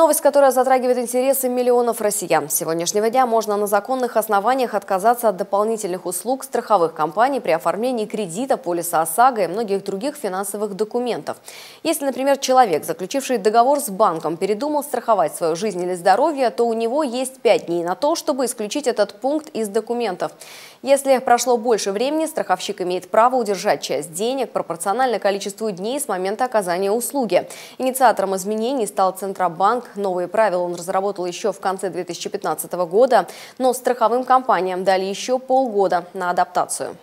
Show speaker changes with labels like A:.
A: Новость, которая затрагивает интересы миллионов россиян. С сегодняшнего дня можно на законных основаниях отказаться от дополнительных услуг страховых компаний при оформлении кредита, полиса ОСАГО и многих других финансовых документов. Если, например, человек, заключивший договор с банком, передумал страховать свою жизнь или здоровье, то у него есть пять дней на то, чтобы исключить этот пункт из документов. Если прошло больше времени, страховщик имеет право удержать часть денег пропорционально количеству дней с момента оказания услуги. Инициатором изменений стал Центробанк банк. Новые правила он разработал еще в конце 2015 года, но страховым компаниям дали еще полгода на адаптацию.